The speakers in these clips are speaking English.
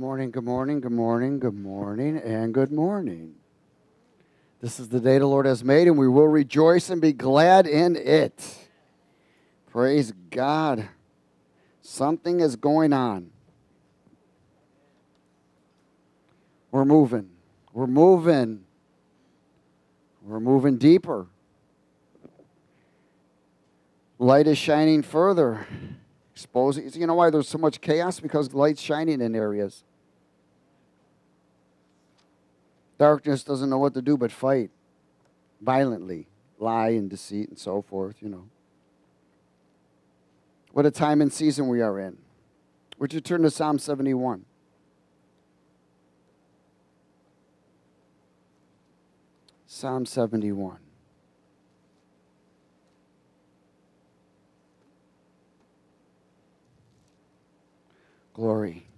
Morning, good morning, good morning, good morning, and good morning. This is the day the Lord has made, and we will rejoice and be glad in it. Praise God. Something is going on. We're moving. We're moving. We're moving deeper. Light is shining further. Exposing. You know why there's so much chaos? Because light's shining in areas. Darkness doesn't know what to do but fight violently, lie and deceit and so forth, you know. What a time and season we are in. Would you turn to Psalm 71? Psalm 71. Glory.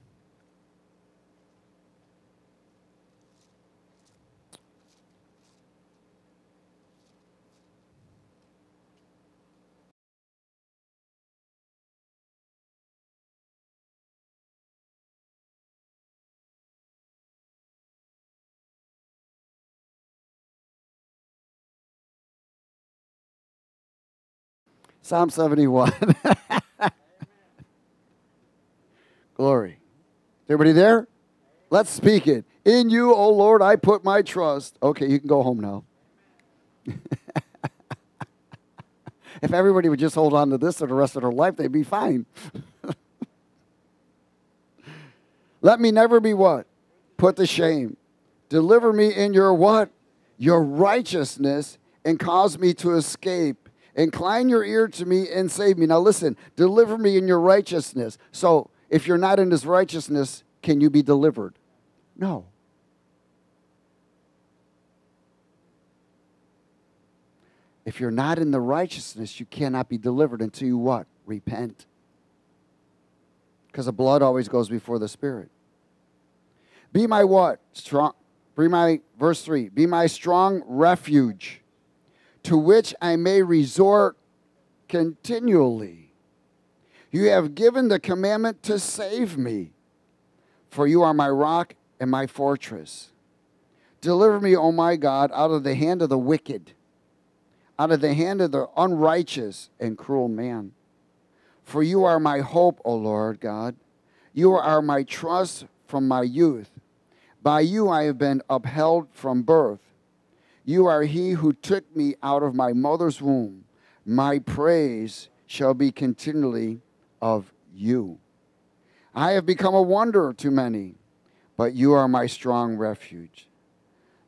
Psalm 71. Glory. Everybody there? Let's speak it. In you, O Lord, I put my trust. Okay, you can go home now. if everybody would just hold on to this for the rest of their life, they'd be fine. Let me never be what? Put to shame. Deliver me in your what? Your righteousness and cause me to escape Incline your ear to me and save me. Now listen, deliver me in your righteousness. So if you're not in his righteousness, can you be delivered? No. If you're not in the righteousness, you cannot be delivered until you what? Repent. Because the blood always goes before the spirit. Be my what? Strong. Be my verse 3. Be my strong refuge to which I may resort continually. You have given the commandment to save me, for you are my rock and my fortress. Deliver me, O my God, out of the hand of the wicked, out of the hand of the unrighteous and cruel man. For you are my hope, O Lord God. You are my trust from my youth. By you I have been upheld from birth. You are he who took me out of my mother's womb. My praise shall be continually of you. I have become a wonder to many, but you are my strong refuge.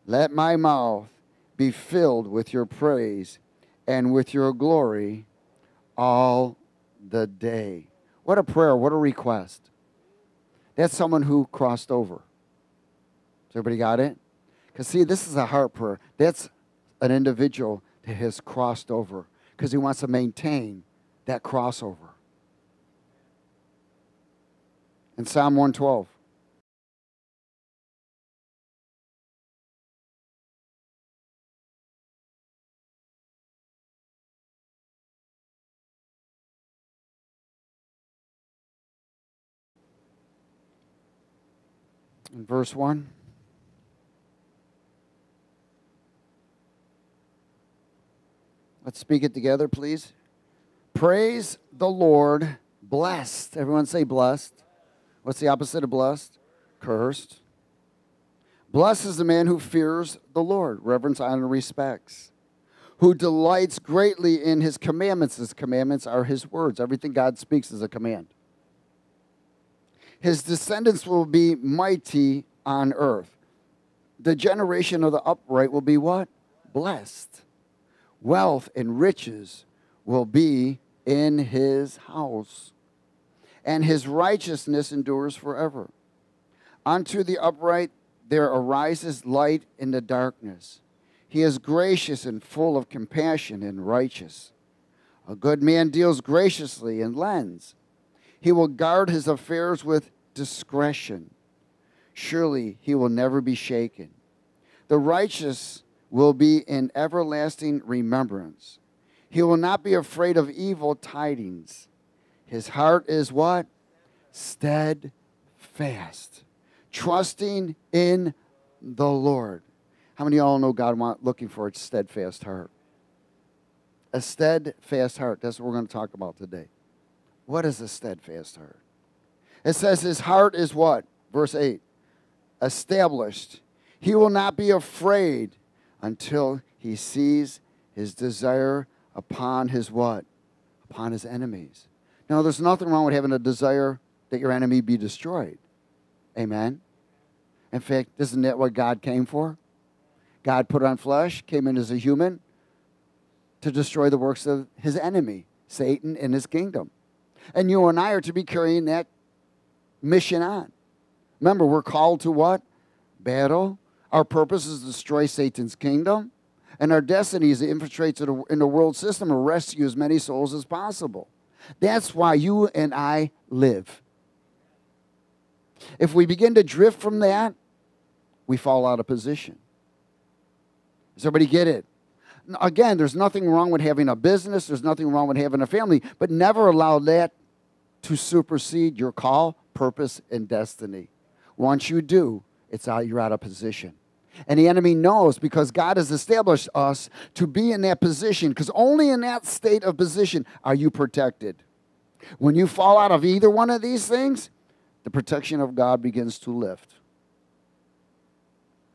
Let my mouth be filled with your praise and with your glory all the day. What a prayer, what a request. That's someone who crossed over. Has everybody got it? Because, see, this is a heart prayer. That's an individual that has crossed over because he wants to maintain that crossover. In Psalm 112. In verse 1. Let's speak it together, please. Praise the Lord. Blessed. Everyone say blessed. What's the opposite of blessed? Cursed. Blessed is the man who fears the Lord, reverence, honor, respects, who delights greatly in his commandments. His commandments are his words. Everything God speaks is a command. His descendants will be mighty on earth. The generation of the upright will be what? Blessed wealth and riches will be in his house, and his righteousness endures forever. Unto the upright there arises light in the darkness. He is gracious and full of compassion and righteous. A good man deals graciously and lends. He will guard his affairs with discretion. Surely he will never be shaken. The righteous will be in everlasting remembrance. He will not be afraid of evil tidings. His heart is what? Steadfast. trusting in the Lord. How many of y'all know God want looking for a steadfast heart? A steadfast heart. That's what we're going to talk about today. What is a steadfast heart? It says his heart is what? Verse 8. Established. He will not be afraid until he sees his desire upon his what? Upon his enemies. Now, there's nothing wrong with having a desire that your enemy be destroyed. Amen. In fact, isn't that what God came for? God put on flesh, came in as a human to destroy the works of his enemy, Satan, and his kingdom. And you and I are to be carrying that mission on. Remember, we're called to what? Battle. Our purpose is to destroy Satan's kingdom. And our destiny is to infiltrate in the world system and rescue as many souls as possible. That's why you and I live. If we begin to drift from that, we fall out of position. Does everybody get it? Again, there's nothing wrong with having a business, there's nothing wrong with having a family, but never allow that to supersede your call, purpose, and destiny. Once you do, it's out, you're out of position. And the enemy knows because God has established us to be in that position, because only in that state of position are you protected. When you fall out of either one of these things, the protection of God begins to lift.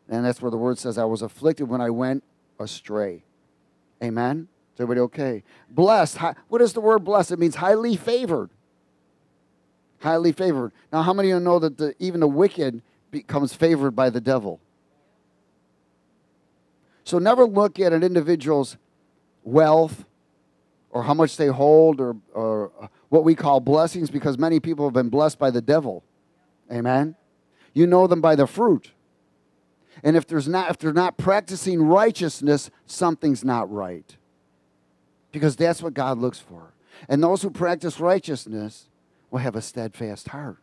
And that's where the word says, I was afflicted when I went astray. Amen? Is everybody okay? Blessed. What is the word blessed? It means highly favored. Highly favored. Now, how many of you know that the, even the wicked becomes favored by the devil? So never look at an individual's wealth or how much they hold or, or what we call blessings because many people have been blessed by the devil. Amen. You know them by the fruit. And if there's not if they're not practicing righteousness, something's not right. Because that's what God looks for. And those who practice righteousness will have a steadfast heart.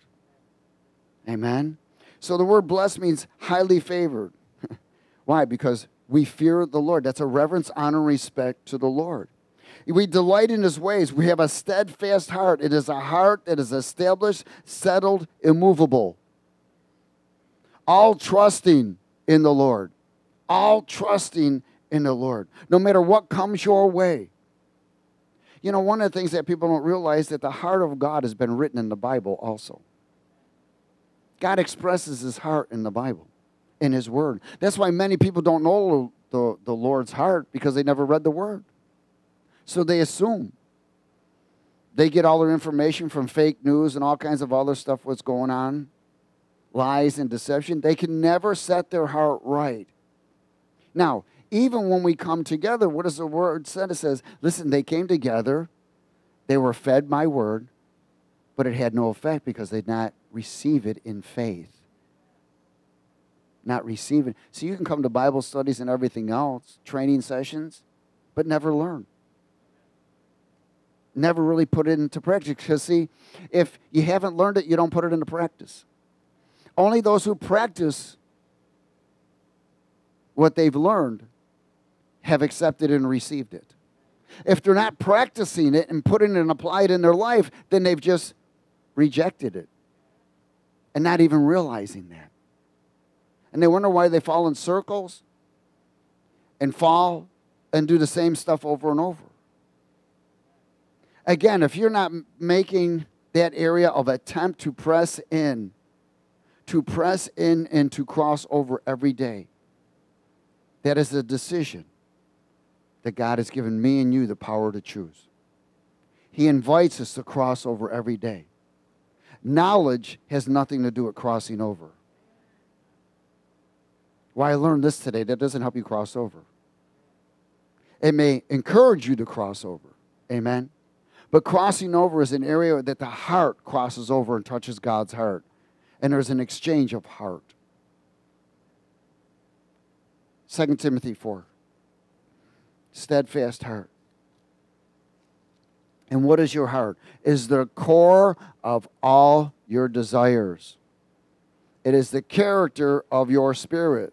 Amen. So the word blessed means highly favored. Why? Because we fear the Lord. That's a reverence, honor, respect to the Lord. We delight in his ways. We have a steadfast heart. It is a heart that is established, settled, immovable. All trusting in the Lord. All trusting in the Lord. No matter what comes your way. You know, one of the things that people don't realize that the heart of God has been written in the Bible also. God expresses his heart in the Bible, in his word. That's why many people don't know the, the Lord's heart because they never read the word. So they assume. They get all their information from fake news and all kinds of other stuff what's going on, lies and deception. They can never set their heart right. Now, even when we come together, what does the word say? It says, listen, they came together, they were fed my word, but it had no effect because they did not receive it in faith. Not receiving. So you can come to Bible studies and everything else, training sessions, but never learn never really put it into practice. Because, see, if you haven't learned it, you don't put it into practice. Only those who practice what they've learned have accepted and received it. If they're not practicing it and putting it and apply it in their life, then they've just rejected it and not even realizing that. And they wonder why they fall in circles and fall and do the same stuff over and over. Again, if you're not making that area of attempt to press in, to press in and to cross over every day, that is a decision that God has given me and you the power to choose. He invites us to cross over every day. Knowledge has nothing to do with crossing over. Why I learned this today, that doesn't help you cross over. It may encourage you to cross over. Amen. But crossing over is an area that the heart crosses over and touches God's heart. And there's an exchange of heart. 2 Timothy 4. Steadfast heart. And what is your heart? Is the core of all your desires. It is the character of your spirit.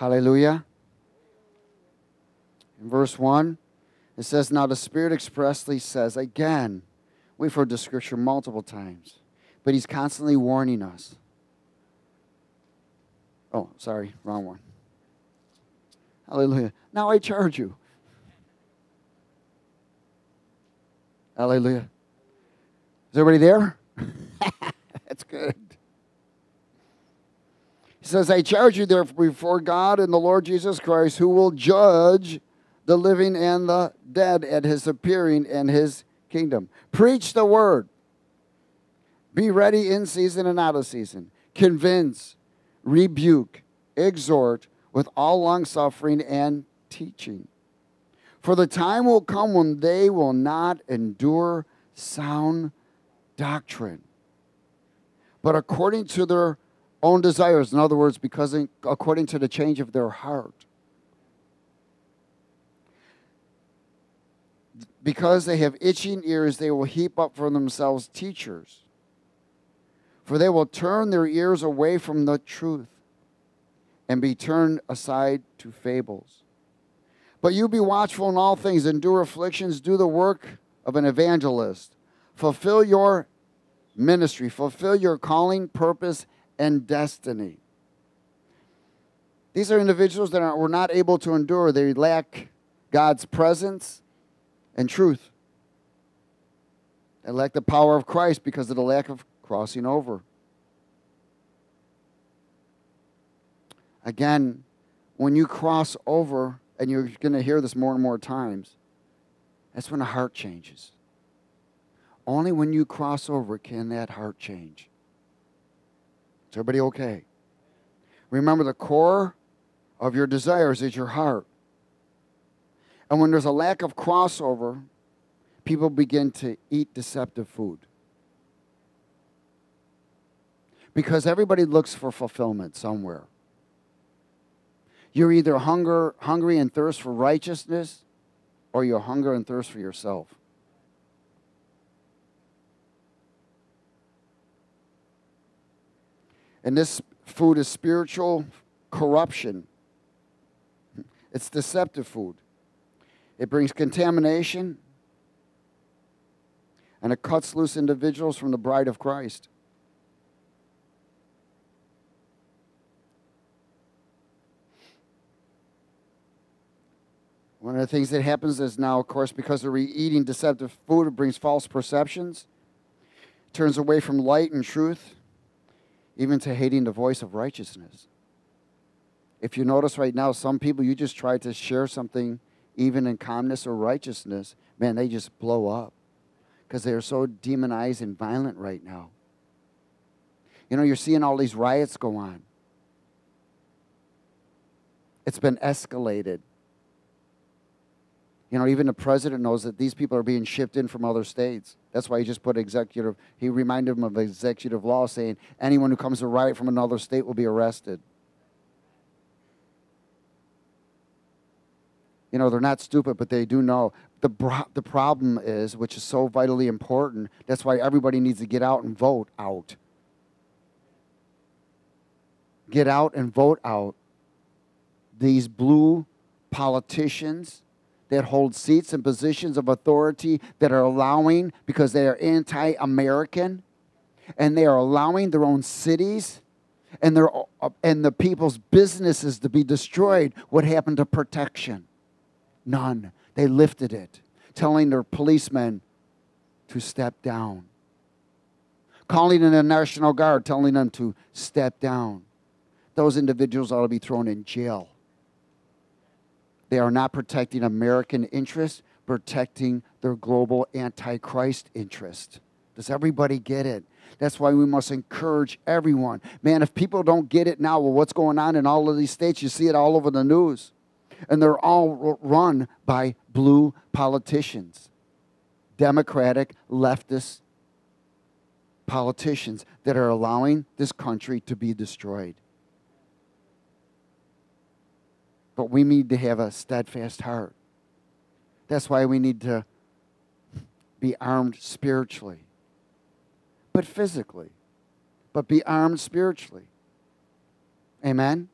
Hallelujah. In verse 1, it says, Now the Spirit expressly says, again, we've heard the scripture multiple times, but He's constantly warning us. Oh, sorry, wrong one. Hallelujah. Now I charge you. Hallelujah. Is everybody there? That's good. Says, I charge you therefore before God and the Lord Jesus Christ, who will judge the living and the dead at his appearing and his kingdom. Preach the word. Be ready in season and out of season. Convince, rebuke, exhort with all long suffering and teaching. For the time will come when they will not endure sound doctrine, but according to their own desires. In other words, because in, according to the change of their heart. Because they have itching ears, they will heap up for themselves teachers. For they will turn their ears away from the truth and be turned aside to fables. But you be watchful in all things, endure afflictions, do the work of an evangelist, fulfill your ministry, fulfill your calling, purpose, and destiny. These are individuals that are, were not able to endure. They lack God's presence and truth. They lack the power of Christ because of the lack of crossing over. Again, when you cross over, and you're going to hear this more and more times, that's when the heart changes. Only when you cross over can that heart change. Is everybody okay? Remember, the core of your desires is your heart. And when there's a lack of crossover, people begin to eat deceptive food. Because everybody looks for fulfillment somewhere. You're either hunger, hungry and thirst for righteousness, or you're hunger and thirst for yourself. And this food is spiritual corruption. It's deceptive food. It brings contamination and it cuts loose individuals from the bride of Christ. One of the things that happens is now, of course, because they're eating deceptive food, it brings false perceptions, turns away from light and truth even to hating the voice of righteousness. If you notice right now, some people, you just try to share something, even in calmness or righteousness, man, they just blow up because they're so demonized and violent right now. You know, you're seeing all these riots go on. It's been escalated. You know, even the president knows that these people are being shipped in from other states. That's why he just put executive, he reminded them of executive law saying anyone who comes to riot from another state will be arrested. You know, they're not stupid, but they do know. The, the problem is, which is so vitally important, that's why everybody needs to get out and vote out. Get out and vote out these blue politicians that hold seats and positions of authority that are allowing, because they are anti American, and they are allowing their own cities and, their, and the people's businesses to be destroyed. What happened to protection? None. They lifted it, telling their policemen to step down. Calling in the National Guard, telling them to step down. Those individuals ought to be thrown in jail. They are not protecting American interests, protecting their global antichrist interest. Does everybody get it? That's why we must encourage everyone. Man, if people don't get it now, well, what's going on in all of these states? You see it all over the news. And they're all run by blue politicians, Democratic, leftist politicians that are allowing this country to be destroyed. But we need to have a steadfast heart. That's why we need to be armed spiritually, but physically, but be armed spiritually. Amen?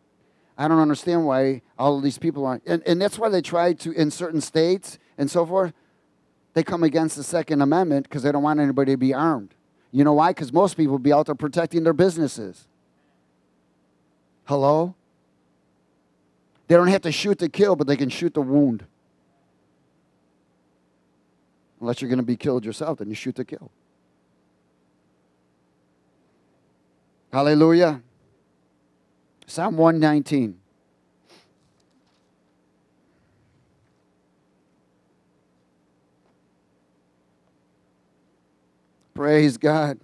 I don't understand why all of these people are. And, and that's why they try to, in certain states and so forth, they come against the Second Amendment because they don't want anybody to be armed. You know why? Because most people be out there protecting their businesses. Hello? They don't have to shoot to kill, but they can shoot the wound. Unless you're going to be killed yourself, then you shoot to kill. Hallelujah. Psalm 119. Praise God.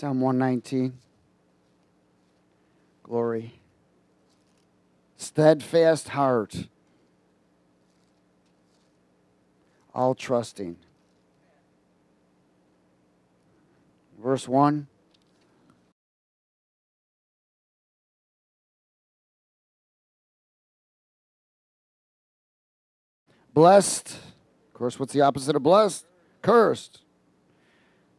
Psalm 119. Glory. Steadfast heart all trusting. Verse 1. Blessed, of course, what's the opposite of blessed? Cursed.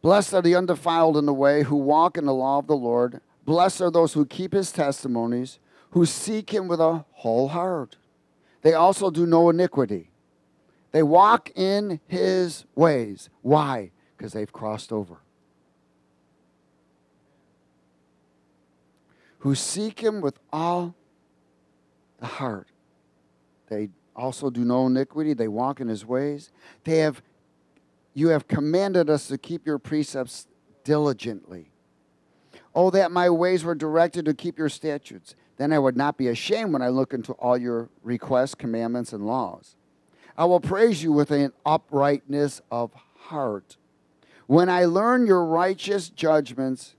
Blessed are the undefiled in the way who walk in the law of the Lord. Blessed are those who keep his testimonies, who seek him with a whole heart. They also do no iniquity. They walk in his ways. Why? Because they've crossed over. Who seek him with all the heart. They also do no iniquity. They walk in his ways. They have you have commanded us to keep your precepts diligently. Oh, that my ways were directed to keep your statutes. Then I would not be ashamed when I look into all your requests, commandments, and laws. I will praise you with an uprightness of heart. When I learn your righteous judgments,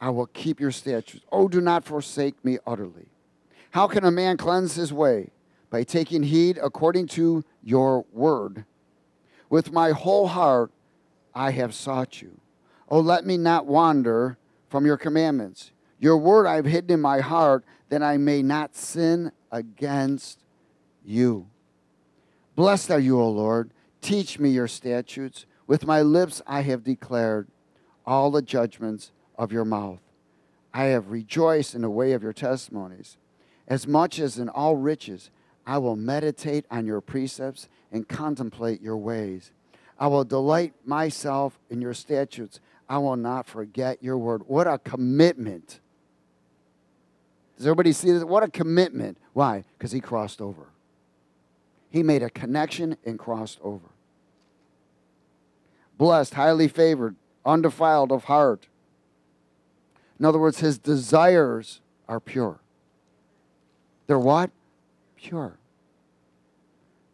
I will keep your statutes. Oh, do not forsake me utterly. How can a man cleanse his way? By taking heed according to your word. With my whole heart I have sought you. Oh, let me not wander from your commandments. Your word I have hidden in my heart that I may not sin against you. Blessed are you, O Lord. Teach me your statutes. With my lips I have declared all the judgments of your mouth. I have rejoiced in the way of your testimonies. As much as in all riches, I will meditate on your precepts and contemplate your ways. I will delight myself in your statutes. I will not forget your word. What a commitment. Does everybody see this? What a commitment. Why? Because he crossed over. He made a connection and crossed over. Blessed, highly favored, undefiled of heart. In other words, his desires are pure. They're what? Pure.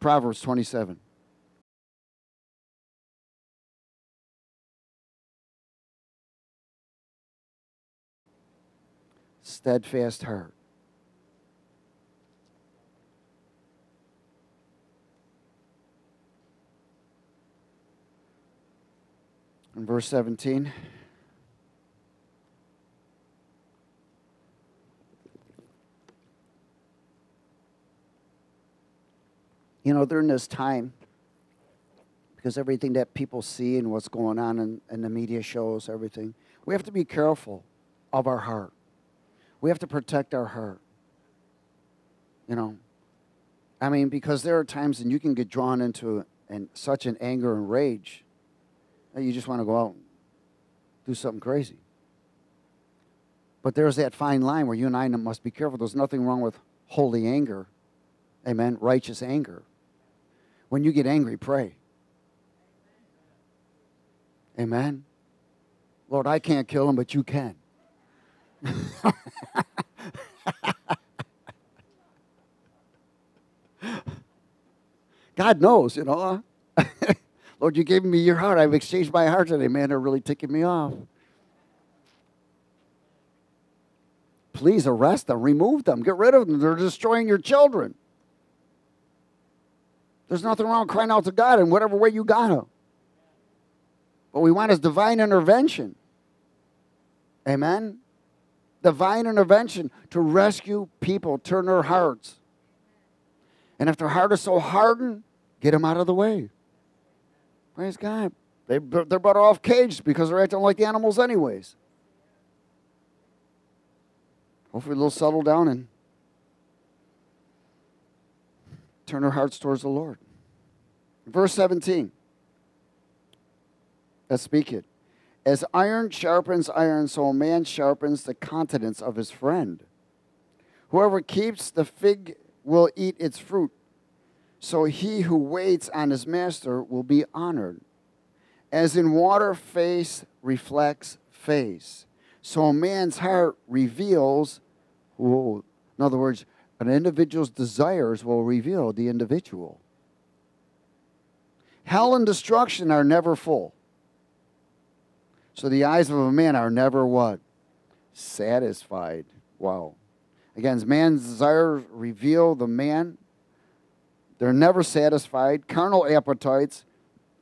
Proverbs 27. Steadfast heart. in verse 17. You know, during this time, because everything that people see and what's going on in, in the media shows, everything, we have to be careful of our heart. We have to protect our heart. You know, I mean, because there are times when you can get drawn into and such an anger and rage that you just want to go out and do something crazy. But there's that fine line where you and I must be careful. There's nothing wrong with holy anger. Amen. Righteous anger. When you get angry, pray. Amen. Lord, I can't kill him, but you can. God knows, you know. Lord, you gave me your heart. I've exchanged my heart today. Man, they're really ticking me off. Please arrest them, remove them, get rid of them. They're destroying your children. There's nothing wrong crying out to God in whatever way you got to. What we want is divine intervention. Amen? Divine intervention to rescue people, turn their hearts. And if their heart is so hardened, get them out of the way. Praise God. They, they're better off caged because they're acting like the animals, anyways. Hopefully, they'll settle down and turn their hearts towards the Lord. Verse 17. Let's speak it. As iron sharpens iron, so a man sharpens the countenance of his friend. Whoever keeps the fig will eat its fruit. So he who waits on his master will be honored. As in water, face reflects face. So a man's heart reveals, whoa, in other words, an individual's desires will reveal the individual. Hell and destruction are never full. So the eyes of a man are never what? Satisfied. Wow. Again, man's desires reveal the man. They're never satisfied. Carnal appetites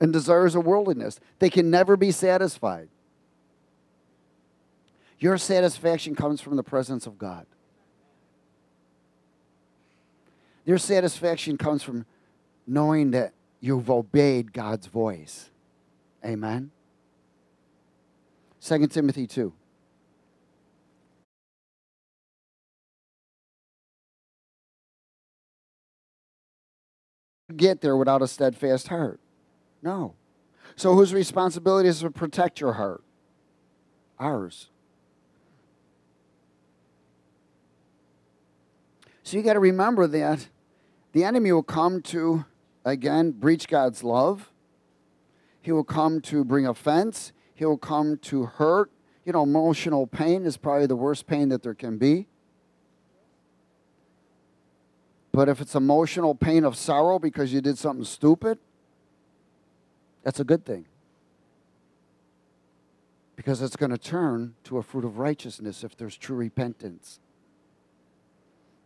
and desires of worldliness. They can never be satisfied. Your satisfaction comes from the presence of God. Your satisfaction comes from knowing that you've obeyed God's voice. Amen. 2 Timothy 2. Get there without a steadfast heart. No. So whose responsibility is to protect your heart? Ours. So you got to remember that the enemy will come to, again, breach God's love. He will come to bring offense. He will come to hurt. You know, emotional pain is probably the worst pain that there can be. But if it's emotional pain of sorrow because you did something stupid, that's a good thing. Because it's going to turn to a fruit of righteousness if there's true repentance.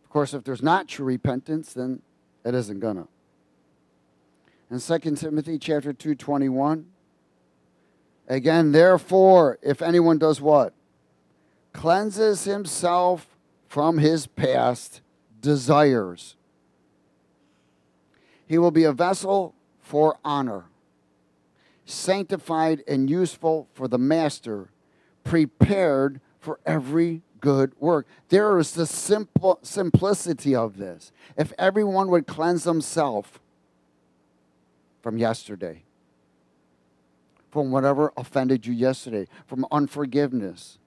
Of course, if there's not true repentance, then it isn't to. In 2 Timothy chapter 2, 21, again, therefore, if anyone does what? Cleanses himself from his past desires. He will be a vessel for honor sanctified and useful for the master, prepared for every good work. There is the simple simplicity of this. If everyone would cleanse themselves from yesterday, from whatever offended you yesterday, from unforgiveness,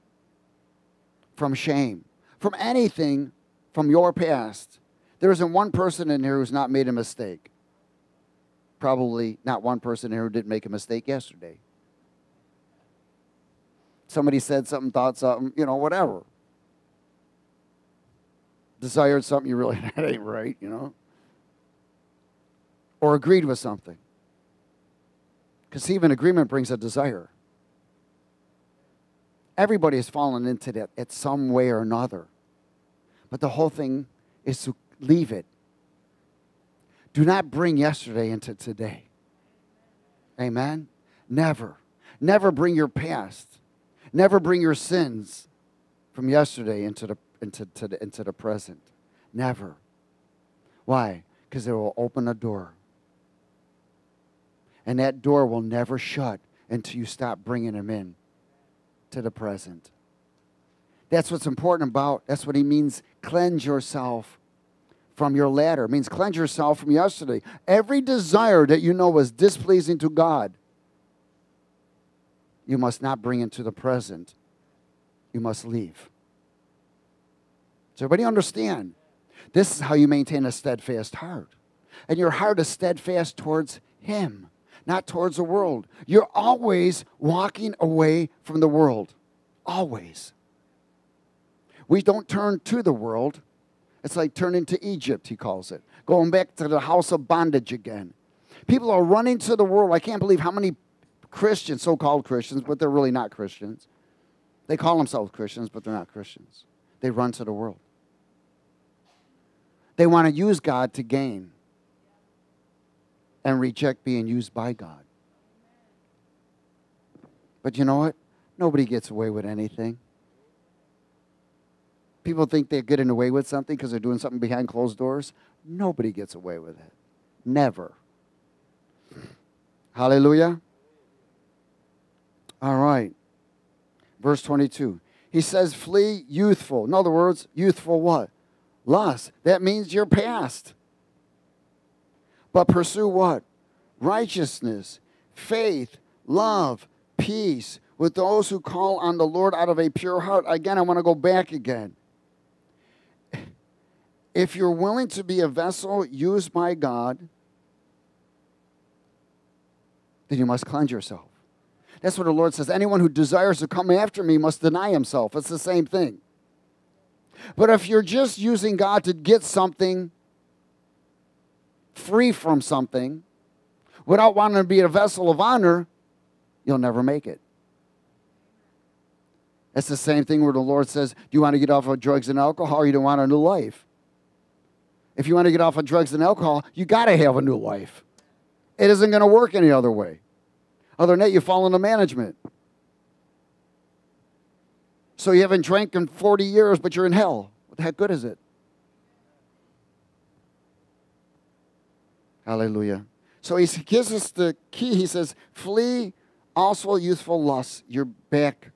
from shame, from anything from your past, there isn't one person in here who's not made a mistake probably not one person here who didn't make a mistake yesterday. Somebody said something, thought something, you know, whatever. Desired something you really, that ain't right, you know. Or agreed with something. Because even agreement brings a desire. Everybody has fallen into that at some way or another. But the whole thing is to leave it do not bring yesterday into today. Amen? Never. Never bring your past. Never bring your sins from yesterday into the, into, to the, into the present. Never. Why? Because it will open a door. And that door will never shut until you stop bringing them in to the present. That's what's important about, that's what he means, cleanse yourself from your latter. It means cleanse yourself from yesterday. Every desire that you know was displeasing to God, you must not bring into the present. You must leave. Does everybody understand? This is how you maintain a steadfast heart. And your heart is steadfast towards Him, not towards the world. You're always walking away from the world. Always. We don't turn to the world, it's like turning to Egypt, he calls it, going back to the house of bondage again. People are running to the world. I can't believe how many Christians, so called Christians, but they're really not Christians. They call themselves Christians, but they're not Christians. They run to the world. They want to use God to gain and reject being used by God. But you know what? Nobody gets away with anything people think they're getting away with something because they're doing something behind closed doors. Nobody gets away with it. Never. Hallelujah. All right. Verse 22. He says, flee youthful. In other words, youthful what? Lust. That means your past. But pursue what? Righteousness, faith, love, peace with those who call on the Lord out of a pure heart. Again, I want to go back again. If you're willing to be a vessel used by God, then you must cleanse yourself. That's what the Lord says. Anyone who desires to come after me must deny himself. It's the same thing. But if you're just using God to get something free from something without wanting to be a vessel of honor, you'll never make it. It's the same thing where the Lord says, Do you want to get off of drugs and alcohol or you don't want a new life? If you want to get off of drugs and alcohol, you got to have a new life. It isn't going to work any other way. Other than that, you fall into management. So you haven't drank in 40 years, but you're in hell. What the heck good is it? Hallelujah. So he gives us the key. He says, flee also youthful lusts, your back,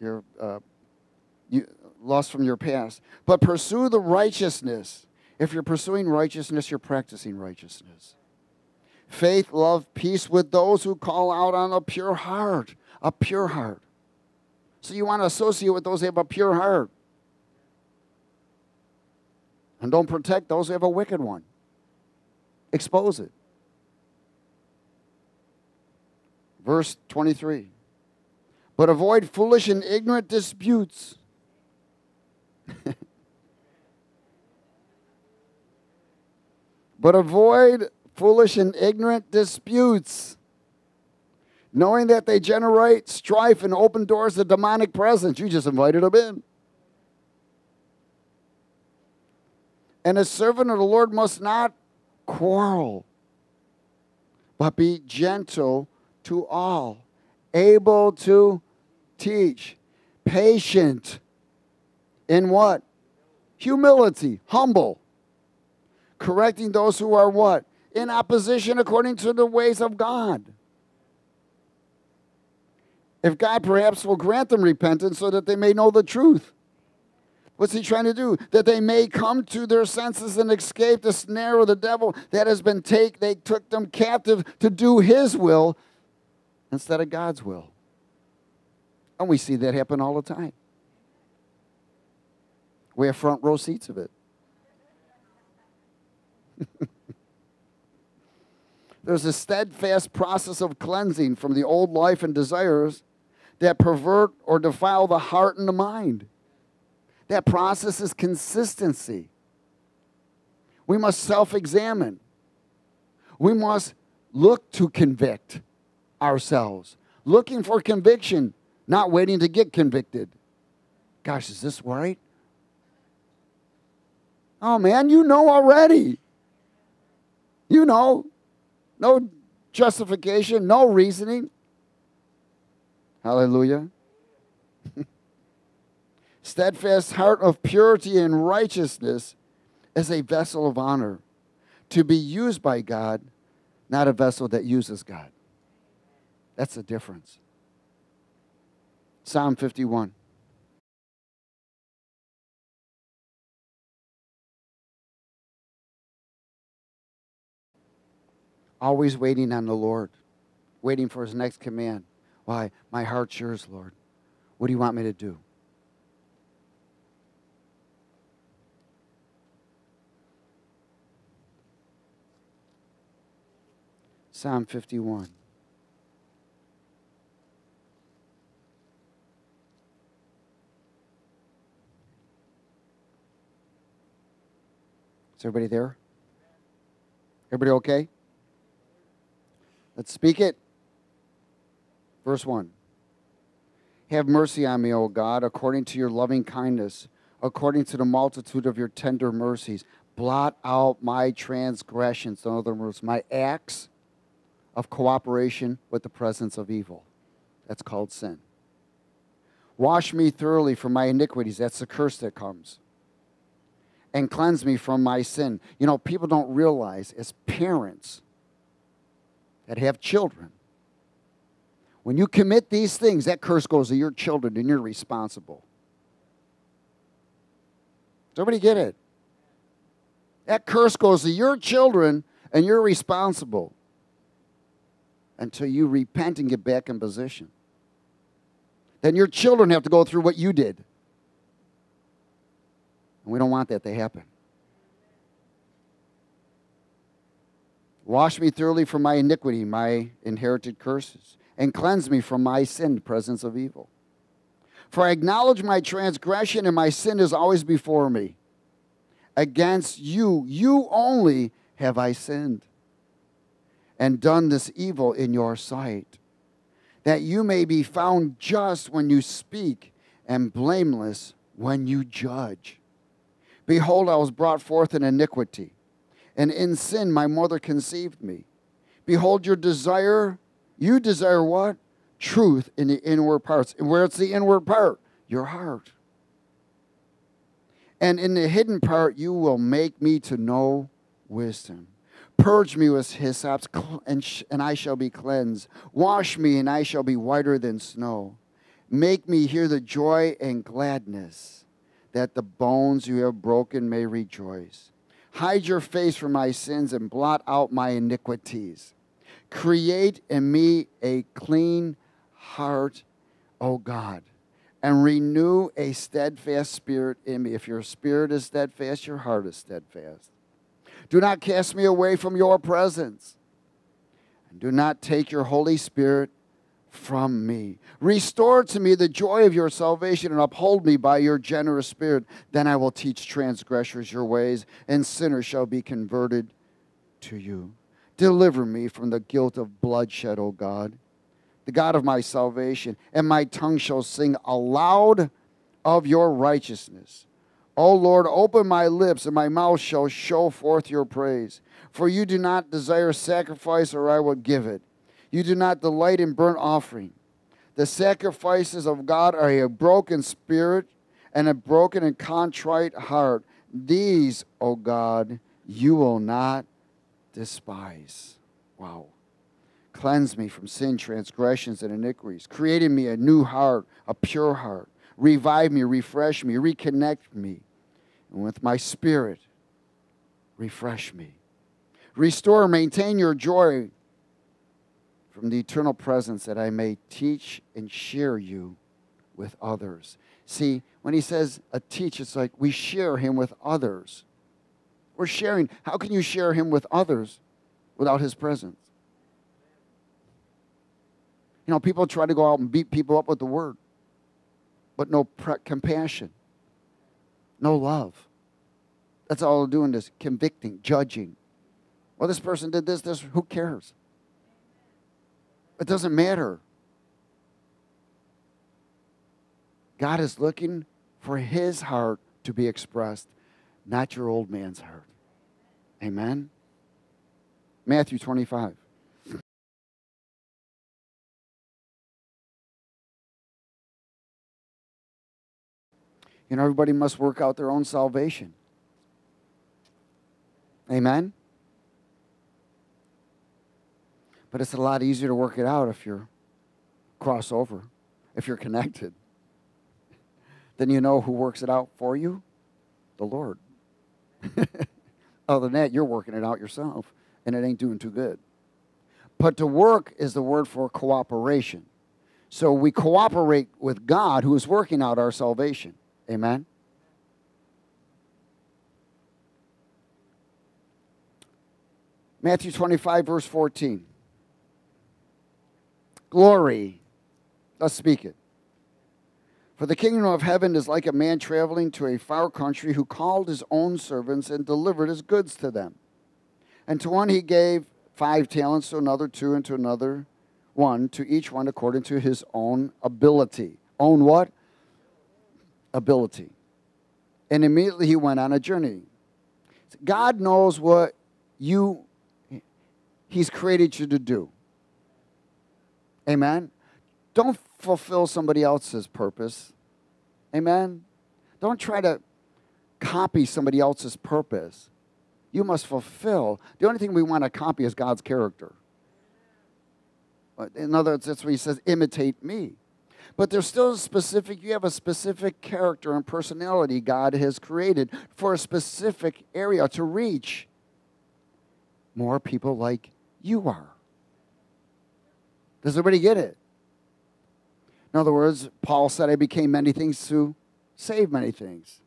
your uh, you, lust from your past. But pursue the righteousness. If you're pursuing righteousness, you're practicing righteousness faith, love, peace with those who call out on a pure heart. A pure heart. So you want to associate with those who have a pure heart. And don't protect those who have a wicked one. Expose it. Verse 23. But avoid foolish and ignorant disputes. but avoid foolish and ignorant disputes, knowing that they generate strife and open doors to demonic presence. You just invited them in. And a servant of the Lord must not quarrel, but be gentle to all, able to teach, patient in what? Humility, humble, correcting those who are what? in opposition according to the ways of God. If God perhaps will grant them repentance so that they may know the truth. What's he trying to do? That they may come to their senses and escape the snare of the devil that has been take they took them captive to do his will instead of God's will. And we see that happen all the time. We have front row seats of it. There's a steadfast process of cleansing from the old life and desires that pervert or defile the heart and the mind. That process is consistency. We must self examine. We must look to convict ourselves, looking for conviction, not waiting to get convicted. Gosh, is this right? Oh man, you know already. You know, no justification, no reasoning. Hallelujah. Steadfast heart of purity and righteousness is a vessel of honor to be used by God, not a vessel that uses God. That's the difference. Psalm 51. always waiting on the Lord, waiting for his next command. Why? My heart's yours, Lord. What do you want me to do? Psalm 51. Is everybody there? Everybody okay? Let's speak it. Verse 1 Have mercy on me, O God, according to your loving kindness, according to the multitude of your tender mercies. Blot out my transgressions, in other words, my acts of cooperation with the presence of evil. That's called sin. Wash me thoroughly from my iniquities. That's the curse that comes. And cleanse me from my sin. You know, people don't realize as parents, that have children, When you commit these things, that curse goes to your children and you're responsible. Does everybody get it? That curse goes to your children and you're responsible until you repent and get back in position. Then your children have to go through what you did. And we don't want that to happen. Wash me thoroughly from my iniquity, my inherited curses, and cleanse me from my sin, presence of evil. For I acknowledge my transgression, and my sin is always before me. Against you, you only, have I sinned, and done this evil in your sight, that you may be found just when you speak, and blameless when you judge. Behold, I was brought forth in iniquity, and in sin my mother conceived me. Behold, your desire, you desire what? Truth in the inward parts. And where it's the inward part? Your heart. And in the hidden part, you will make me to know wisdom. Purge me with hyssop, and, and I shall be cleansed. Wash me, and I shall be whiter than snow. Make me hear the joy and gladness that the bones you have broken may rejoice. Hide your face from my sins and blot out my iniquities. Create in me a clean heart, O God, and renew a steadfast spirit in me. If your spirit is steadfast, your heart is steadfast. Do not cast me away from your presence, and do not take your Holy Spirit from me. Restore to me the joy of your salvation and uphold me by your generous spirit. Then I will teach transgressors your ways, and sinners shall be converted to you. Deliver me from the guilt of bloodshed, O God, the God of my salvation, and my tongue shall sing aloud of your righteousness. O Lord, open my lips, and my mouth shall show forth your praise. For you do not desire sacrifice, or I will give it. You do not delight in burnt offering. The sacrifices of God are a broken spirit and a broken and contrite heart. These, O God, you will not despise. Wow. Cleanse me from sin, transgressions, and iniquities. Create in me a new heart, a pure heart. Revive me, refresh me, reconnect me. And with my spirit, refresh me. Restore, maintain your joy from the eternal presence that I may teach and share you with others. See, when he says a teach, it's like we share him with others. We're sharing. How can you share him with others without his presence? You know, people try to go out and beat people up with the word, but no compassion, no love. That's all they're doing is convicting, judging. Well, this person did this, this, who cares? It doesn't matter. God is looking for his heart to be expressed, not your old man's heart. Amen? Matthew 25. You know, everybody must work out their own salvation. Amen? But it's a lot easier to work it out if you're crossover, if you're connected. then you know who works it out for you? The Lord. Other than that, you're working it out yourself, and it ain't doing too good. But to work is the word for cooperation. So we cooperate with God who is working out our salvation. Amen? Matthew 25, verse 14 glory. Let's speak it. For the kingdom of heaven is like a man traveling to a far country who called his own servants and delivered his goods to them. And to one he gave five talents, to another two, and to another one, to each one according to his own ability. Own what? Ability. And immediately he went on a journey. God knows what you, he's created you to do. Amen. Don't fulfill somebody else's purpose. Amen. Don't try to copy somebody else's purpose. You must fulfill. The only thing we want to copy is God's character. In other words, that's what he says, imitate me. But there's still a specific, you have a specific character and personality God has created for a specific area to reach more people like you are. Does everybody get it? In other words, Paul said, I became many things to save many things.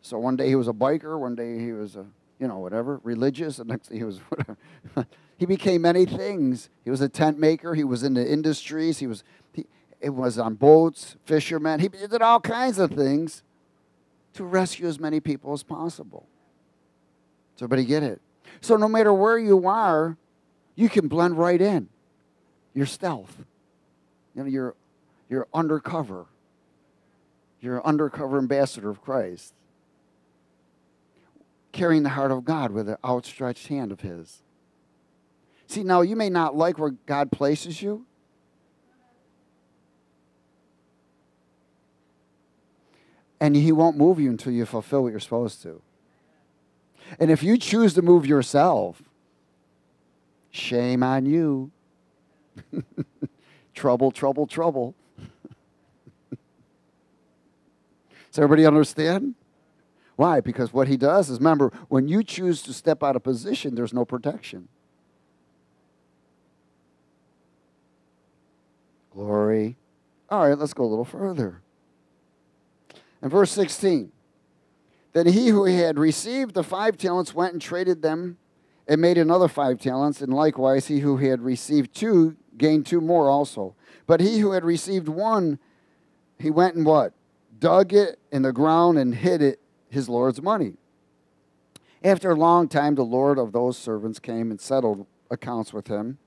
So one day he was a biker, one day he was a, you know, whatever, religious, the next day he was whatever. he became many things. He was a tent maker, he was in the industries, he was, he, it was on boats, fishermen. He did all kinds of things to rescue as many people as possible. Does everybody get it? So no matter where you are, you can blend right in. You're stealth. You know, you're, you're undercover. You're an undercover ambassador of Christ. Carrying the heart of God with an outstretched hand of His. See, now you may not like where God places you. And He won't move you until you fulfill what you're supposed to. And if you choose to move yourself, shame on you. trouble, trouble, trouble. Does everybody understand? Why? Because what he does is remember, when you choose to step out of position, there's no protection. Glory. All right, let's go a little further. In verse 16, then he who had received the five talents went and traded them and made another five talents, and likewise he who had received two gained two more also. But he who had received one, he went and what? Dug it in the ground and hid it, his Lord's money. After a long time, the Lord of those servants came and settled accounts with him.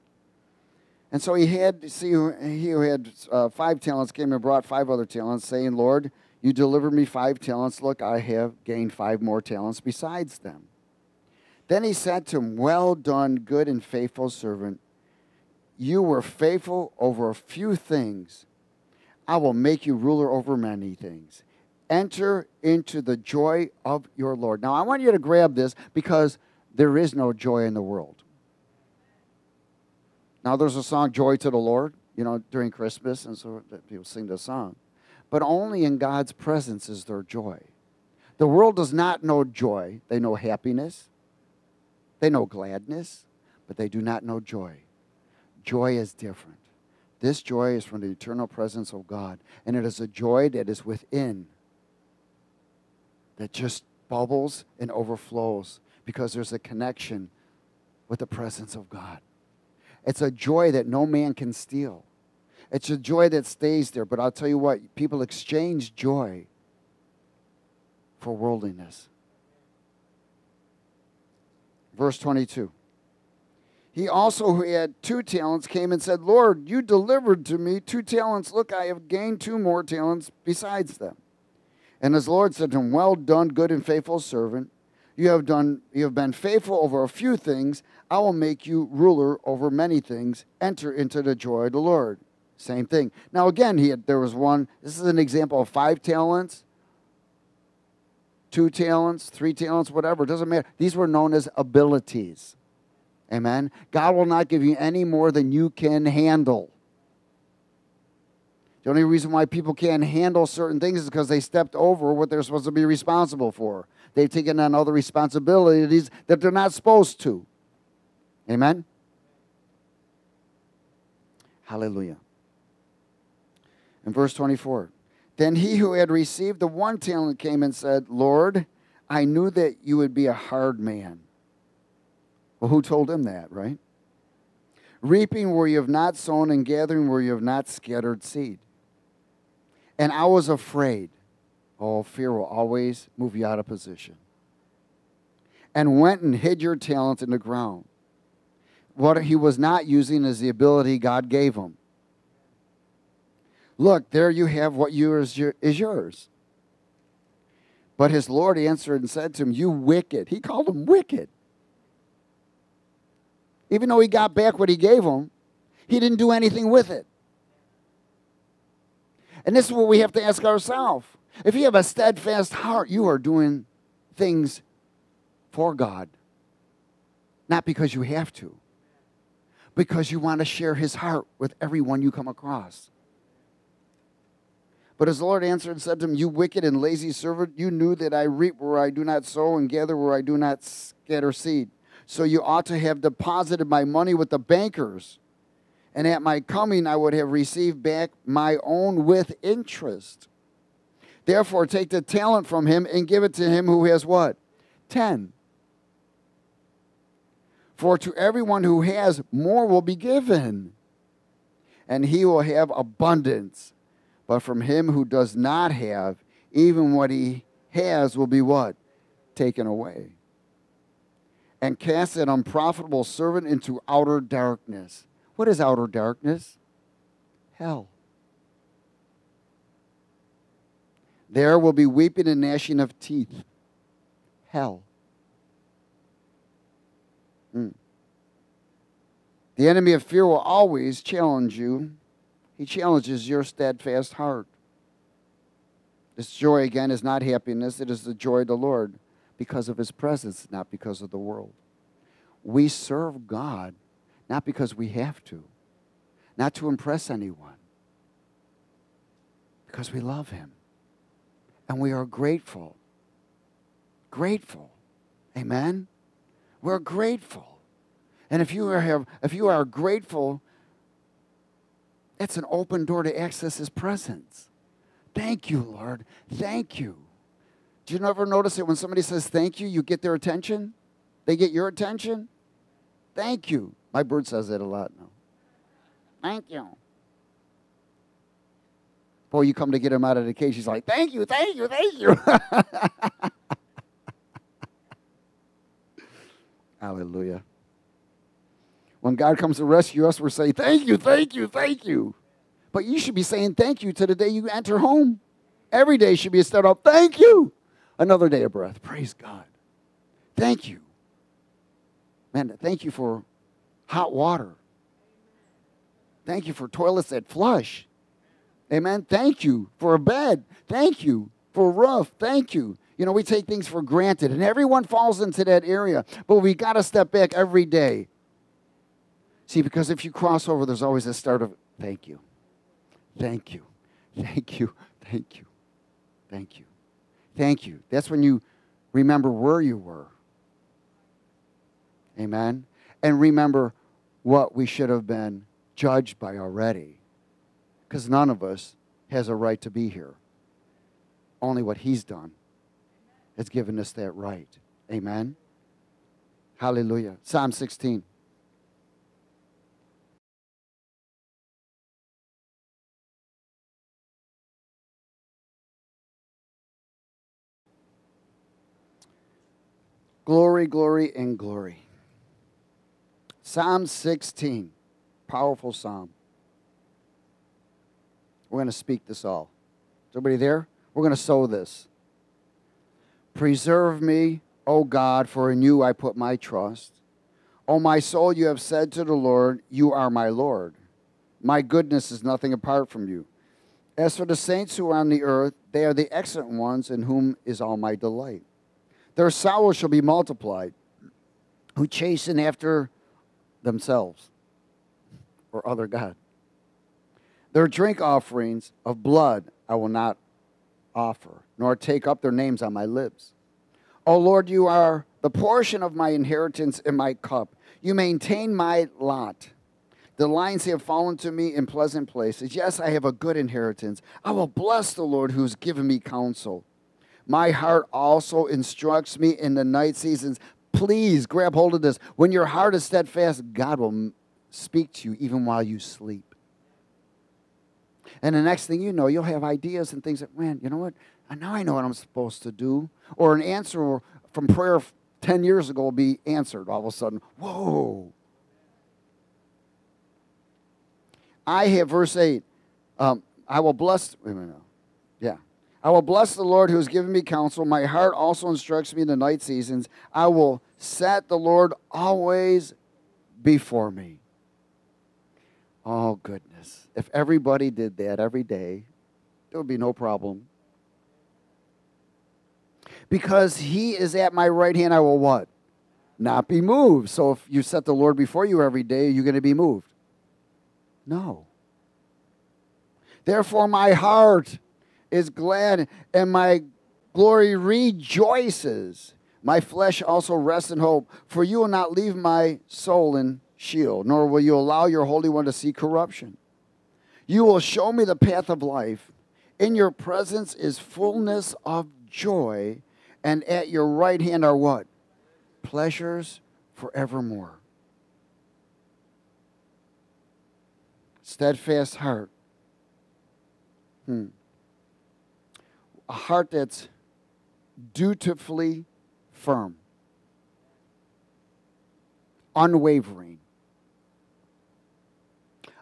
And so he had, see, he who had uh, five talents came and brought five other talents, saying, Lord, you delivered me five talents. Look, I have gained five more talents besides them. Then he said to him, Well done, good and faithful servant. You were faithful over a few things. I will make you ruler over many things. Enter into the joy of your Lord. Now, I want you to grab this because there is no joy in the world. Now, there's a song, Joy to the Lord, you know, during Christmas, and so people sing the song but only in God's presence is there joy. The world does not know joy. They know happiness, they know gladness, but they do not know joy. Joy is different. This joy is from the eternal presence of God, and it is a joy that is within, that just bubbles and overflows because there's a connection with the presence of God. It's a joy that no man can steal. It's a joy that stays there. But I'll tell you what, people exchange joy for worldliness. Verse 22. He also, who had two talents, came and said, Lord, you delivered to me two talents. Look, I have gained two more talents besides them. And his Lord said to him, Well done, good and faithful servant. You have done you have been faithful over a few things. I will make you ruler over many things. Enter into the joy of the Lord. Same thing. Now, again, he had, there was one, this is an example of five talents, two talents, three talents, whatever. It doesn't matter. These were known as abilities. Amen. God will not give you any more than you can handle. The only reason why people can't handle certain things is because they stepped over what they're supposed to be responsible for. They've taken on other responsibilities that they're not supposed to. Amen? Hallelujah. In verse 24, then he who had received the one talent came and said, Lord, I knew that you would be a hard man. Well, who told him that, right? Reaping where you have not sown and gathering where you have not scattered seed. And I was afraid. Oh, fear will always move you out of position. And went and hid your talent in the ground. What he was not using is the ability God gave him. Look, there you have what yours is yours. But his Lord answered and said to him, You wicked. He called him wicked. Even though he got back what he gave him, he didn't do anything with it. And this is what we have to ask ourselves. If you have a steadfast heart, you are doing things for God, not because you have to, because you want to share his heart with everyone you come across. But his Lord answered and said to him, You wicked and lazy servant, you knew that I reap where I do not sow and gather where I do not scatter seed. So you ought to have deposited my money with the bankers, and at my coming I would have received back my own with interest. Therefore, take the talent from him and give it to him who has what? Ten. For to everyone who has, more will be given, and he will have abundance. But from him who does not have, even what he has will be what? Taken away. And cast an unprofitable servant into outer darkness. What is outer darkness? Hell. There will be weeping and gnashing of teeth. Hell. Mm. The enemy of fear will always challenge you. He challenges your steadfast heart. This joy, again, is not happiness, it is the joy of the Lord because of his presence, not because of the world. We serve God not because we have to, not to impress anyone, because we love him. And we are grateful. Grateful. Amen? We're grateful. And if you are, if you are grateful, it's an open door to access His presence. Thank you, Lord. Thank you. Do you ever notice that when somebody says thank you, you get their attention? They get your attention? Thank you. My bird says that a lot now. Thank you. Boy, you come to get him out of the cage, he's like, thank you, thank you, thank you. Hallelujah. When God comes to rescue us, we're saying, Thank you, thank you, thank you. But you should be saying thank you to the day you enter home. Every day should be a start up, Thank you. Another day of breath. Praise God. Thank you. Man, thank you for hot water. Thank you for toilets that flush. Amen. Thank you for a bed. Thank you for a roof. Thank you. You know, we take things for granted, and everyone falls into that area. But we got to step back every day. See, because if you cross over, there's always a start of thank you, thank you, thank you, thank you, thank you, thank you. That's when you remember where you were. Amen. And remember what we should have been judged by already. Because none of us has a right to be here. Only what He's done has given us that right. Amen. Hallelujah. Psalm 16. Glory, glory, and glory. Psalm 16. Powerful psalm. We're going to speak this all. Is everybody there? We're going to sow this. Preserve me, O God, for in you I put my trust. O my soul, you have said to the Lord, You are my Lord. My goodness is nothing apart from you. As for the saints who are on the earth, they are the excellent ones in whom is all my delight. Their sorrow shall be multiplied, who chasten after themselves or other God. Their drink offerings of blood I will not offer, nor take up their names on my lips. O Lord, you are the portion of my inheritance in my cup. You maintain my lot. The lines have fallen to me in pleasant places. Yes, I have a good inheritance. I will bless the Lord who's given me counsel. My heart also instructs me in the night seasons. Please grab hold of this. When your heart is steadfast, God will speak to you even while you sleep. And the next thing you know, you'll have ideas and things that, man, you know what? Now I know what I'm supposed to do. Or an answer from prayer 10 years ago will be answered all of a sudden. Whoa. I have, verse 8, um, I will bless, wait a minute. I will bless the Lord who has given me counsel. My heart also instructs me in the night seasons. I will set the Lord always before me. Oh, goodness. If everybody did that every day, there would be no problem. Because he is at my right hand, I will what? not be moved. So if you set the Lord before you every day, are you going to be moved? No. Therefore, my heart is glad and my glory rejoices. My flesh also rests in hope, for you will not leave my soul in Sheol, nor will you allow your Holy One to see corruption. You will show me the path of life. In your presence is fullness of joy, and at your right hand are what? Pleasures forevermore. Steadfast heart. Hmm. A heart that's dutifully firm, unwavering.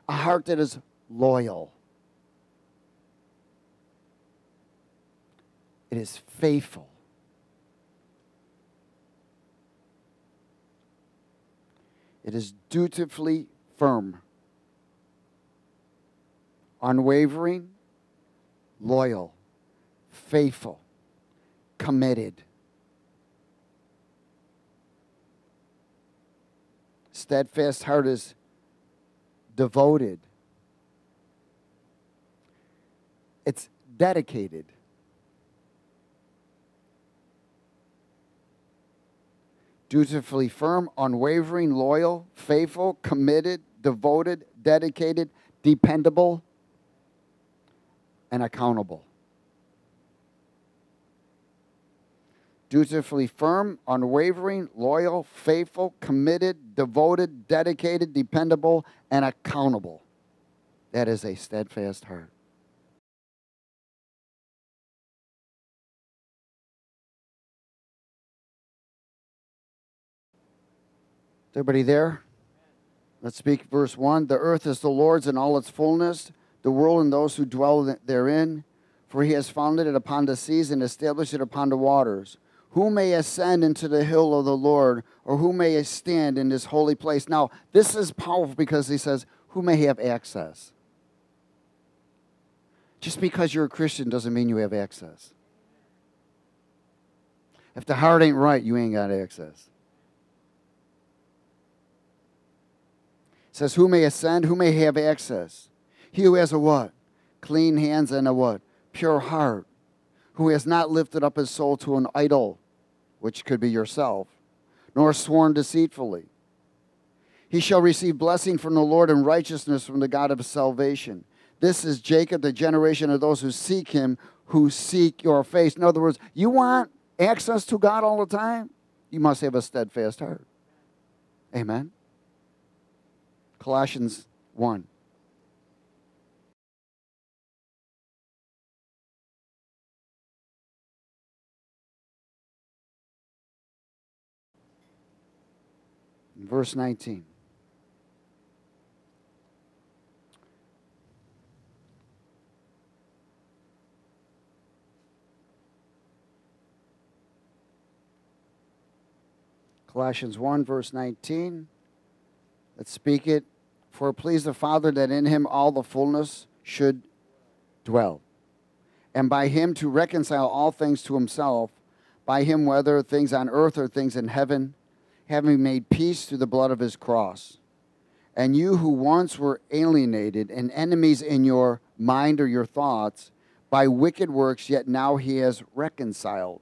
A heart that is loyal. It is faithful. It is dutifully firm, unwavering, loyal, faithful, committed. Steadfast heart is devoted. It's dedicated. Dutifully firm, unwavering, loyal, faithful, committed, devoted, dedicated, dependable, and accountable. Dutifully firm, unwavering, loyal, faithful, committed, devoted, dedicated, dependable, and accountable. That is a steadfast heart. everybody there? Let's speak verse 1. The earth is the Lord's and all its fullness, the world and those who dwell therein. For he has founded it upon the seas and established it upon the waters. Who may ascend into the hill of the Lord, or who may stand in this holy place? Now, this is powerful because he says, Who may have access? Just because you're a Christian doesn't mean you have access. If the heart ain't right, you ain't got access. It says, Who may ascend? Who may have access? He who has a what? Clean hands and a what? Pure heart. Who has not lifted up his soul to an idol, which could be yourself, nor sworn deceitfully. He shall receive blessing from the Lord and righteousness from the God of salvation. This is Jacob, the generation of those who seek him, who seek your face. In other words, you want access to God all the time? You must have a steadfast heart. Amen. Colossians 1. Verse 19. Colossians 1, verse 19. Let's speak it. For it pleased the Father that in him all the fullness should dwell, and by him to reconcile all things to himself, by him whether things on earth or things in heaven, having made peace through the blood of his cross. And you who once were alienated and enemies in your mind or your thoughts, by wicked works, yet now he has reconciled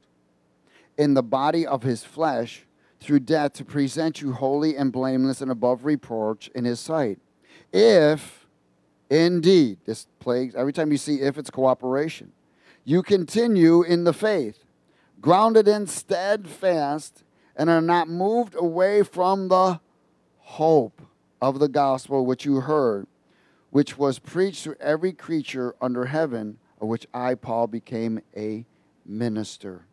in the body of his flesh through death to present you holy and blameless and above reproach in his sight. If indeed, this plagues, every time you see if, it's cooperation, you continue in the faith, grounded and steadfast, and are not moved away from the hope of the gospel which you heard, which was preached to every creature under heaven, of which I, Paul, became a minister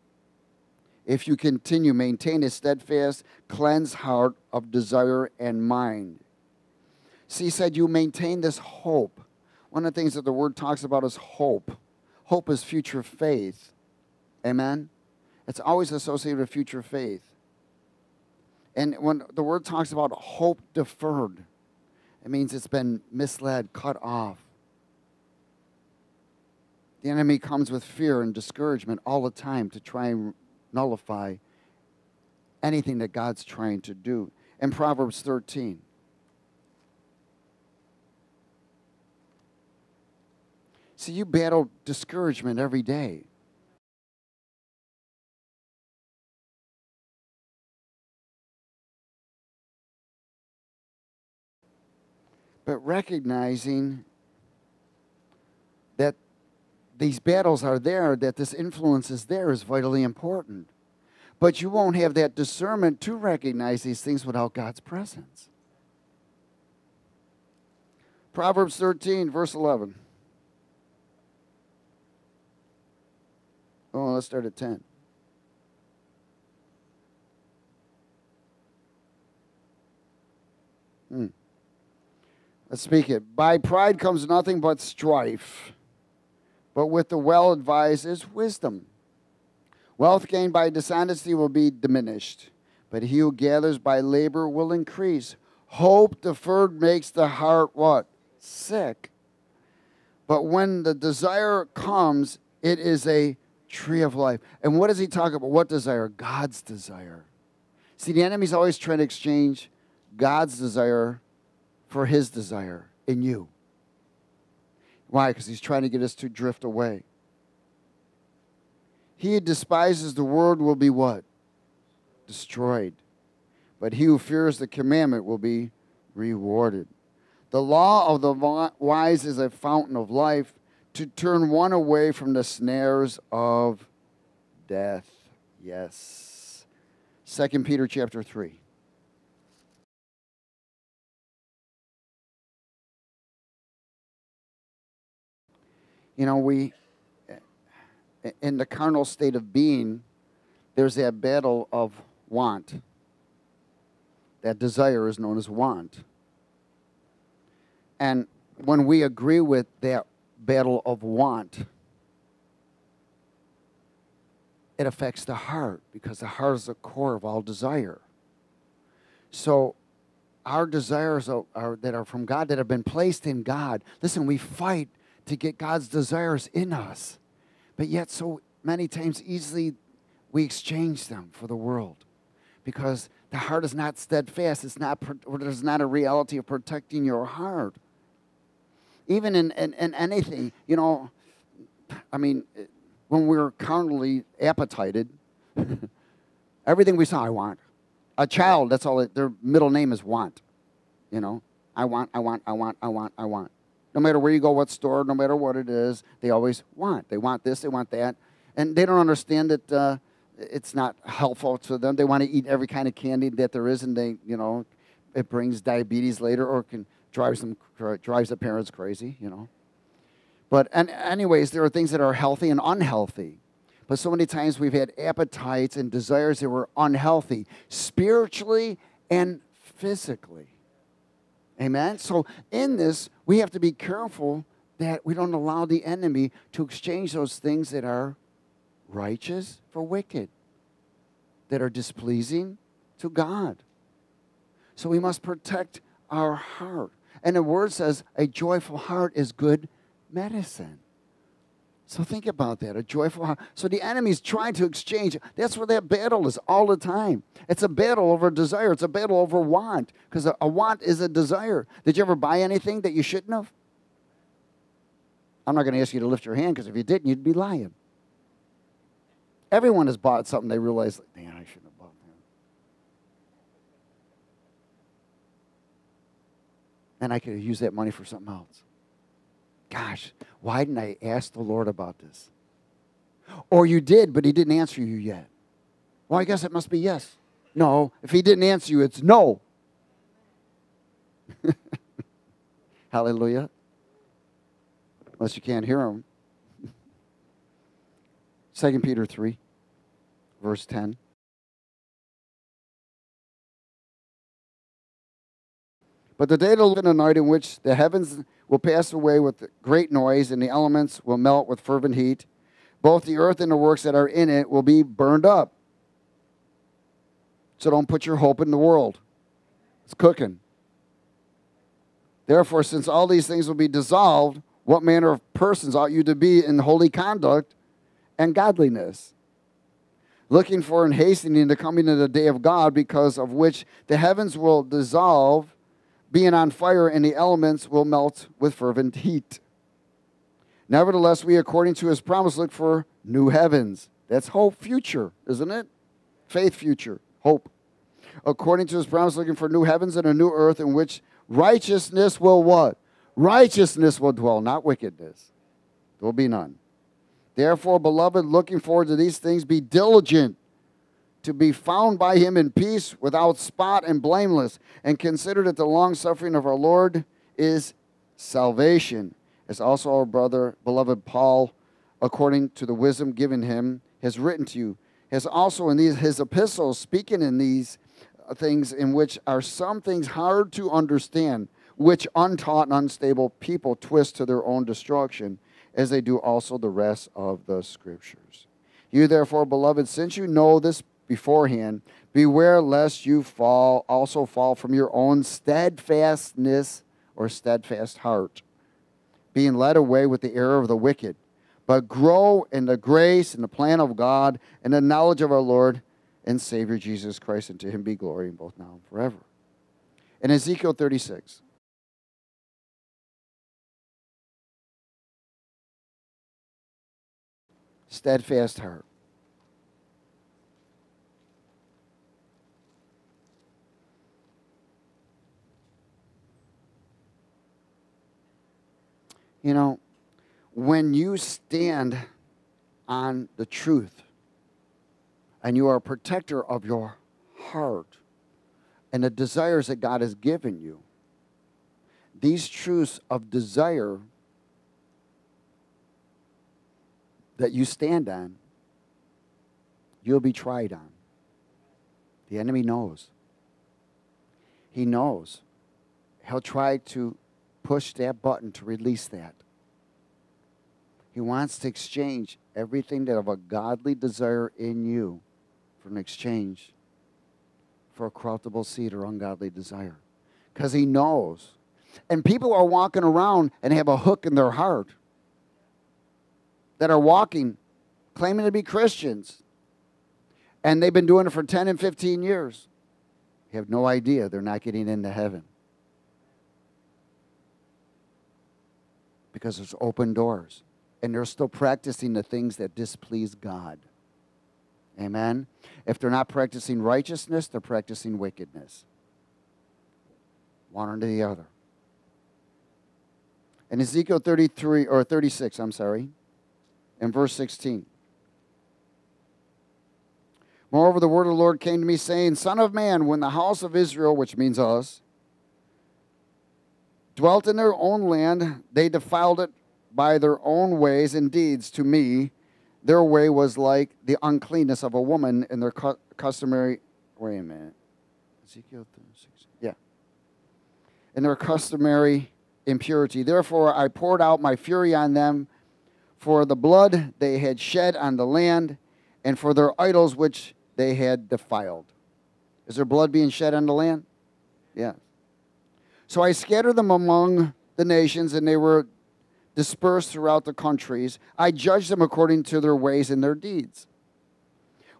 if you continue, maintain a steadfast, cleansed heart of desire and mind. See, he said you maintain this hope. One of the things that the word talks about is hope. Hope is future faith. Amen? It's always associated with future faith. And when the word talks about hope deferred, it means it's been misled, cut off. The enemy comes with fear and discouragement all the time to try and nullify anything that God's trying to do. In Proverbs 13, See, you battle discouragement every day. But recognizing that these battles are there, that this influence is there, is vitally important. But you won't have that discernment to recognize these things without God's presence. Proverbs 13, verse 11. Oh, let's start at 10. Hmm. Let's speak it. By pride comes nothing but strife, but with the well advised is wisdom. Wealth gained by dishonesty will be diminished, but he who gathers by labor will increase. Hope deferred makes the heart what? Sick. But when the desire comes, it is a tree of life. And what does he talk about? What desire? God's desire. See, the enemy's always trying to exchange God's desire for his desire in you. Why? Because he's trying to get us to drift away. He who despises the word will be what? Destroyed. But he who fears the commandment will be rewarded. The law of the wise is a fountain of life, to turn one away from the snares of death. Yes. 2 Peter chapter 3. You know, we, in the carnal state of being, there's that battle of want. That desire is known as want. And when we agree with that battle of want. It affects the heart because the heart is the core of all desire. So, our desires are, are, that are from God, that have been placed in God. Listen, we fight to get God's desires in us, but yet so many times easily we exchange them for the world because the heart is not steadfast. It's not, there's not a reality of protecting your heart even in, in, in anything, you know, I mean, when we're carnally appetited, everything we saw, I want. A child, that's all, their middle name is want. You know, I want, I want, I want, I want, I want. No matter where you go, what store, no matter what it is, they always want. They want this, they want that. And they don't understand that uh, it's not helpful to them. They want to eat every kind of candy that there is, and they, you know, it brings diabetes later or can drives them drives the parents crazy, you know. But and anyways, there are things that are healthy and unhealthy. But so many times we've had appetites and desires that were unhealthy, spiritually and physically. Amen. So in this, we have to be careful that we don't allow the enemy to exchange those things that are righteous for wicked, that are displeasing to God. So we must protect our heart. And the word says a joyful heart is good medicine. So think about that, a joyful heart. So the enemy's trying to exchange. That's where that battle is all the time. It's a battle over desire. It's a battle over want because a, a, want is a desire. Did you ever buy anything that you shouldn't have? I'm not going to ask you to lift your hand because if you didn't, you'd be lying. Everyone has bought something they realize, man, I shouldn't have bought that. and I could use that money for something else. Gosh, why didn't I ask the Lord about this? Or you did, but He didn't answer you yet. Well, I guess it must be yes. No, if He didn't answer you, it's no. Hallelujah. Unless you can't hear Him. 2 Peter 3, verse 10. But the day will be a night in which the heavens will pass away with great noise, and the elements will melt with fervent heat. Both the earth and the works that are in it will be burned up. So don't put your hope in the world. It's cooking. Therefore, since all these things will be dissolved, what manner of persons ought you to be in holy conduct and godliness? looking for and hastening the coming of the day of God, because of which the heavens will dissolve, being on fire, and the elements will melt with fervent heat. Nevertheless, we, according to his promise, look for new heavens. That's hope future, isn't it? Faith future, hope. According to his promise, looking for new heavens and a new earth in which righteousness will what? Righteousness will dwell, not wickedness. There will be none. Therefore, beloved, looking forward to these things, be diligent to be found by him in peace, without spot and blameless, and consider that the long suffering of our Lord is salvation. As also our brother, beloved Paul, according to the wisdom given him, has written to you, has also in these his epistles, speaking in these uh, things in which are some things hard to understand, which untaught and unstable people twist to their own destruction as they do also the rest of the scriptures. You therefore, beloved, since you know this beforehand, beware lest you fall also fall from your own steadfastness or steadfast heart, being led away with the error of the wicked, but grow in the grace and the plan of God and the knowledge of our Lord and Savior Jesus Christ, and to him be glory both now and forever. In Ezekiel 36, steadfast heart. You know, when you stand on the truth and you are a protector of your heart and the desires that God has given you, these truths of desire that you stand on, you'll be tried on. The enemy knows. He knows. He'll try to push that button to release that. He wants to exchange everything that of a godly desire in you for an exchange for a corruptible seed or ungodly desire. Because he knows. And people are walking around and have a hook in their heart that are walking, claiming to be Christians, and they've been doing it for 10 and 15 years. You have no idea they're not getting into heaven. Because there's open doors. And they're still practicing the things that displease God. Amen. If they're not practicing righteousness, they're practicing wickedness. One or the other. In Ezekiel 33 or 36, I'm sorry, in verse 16. Moreover, the word of the Lord came to me, saying, Son of man, when the house of Israel, which means us, dwelt in their own land, they defiled it by their own ways and deeds to me. Their way was like the uncleanness of a woman in their cu- customary. Wait a minute. Ezekiel 36. Yeah. In their customary impurity. Therefore, I poured out my fury on them for the blood they had shed on the land, and for their idols which they had defiled. Is there blood being shed on the land? Yeah. So I scattered them among the nations, and they were dispersed throughout the countries. I judged them according to their ways and their deeds.